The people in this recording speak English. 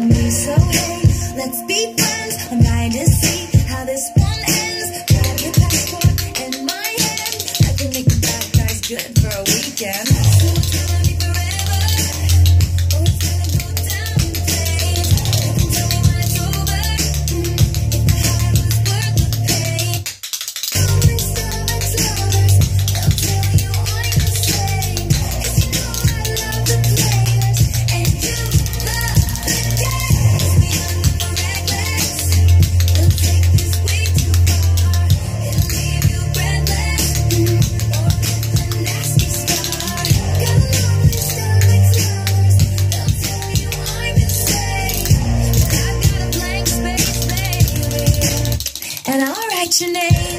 me, so hey, let's be friends. mention it.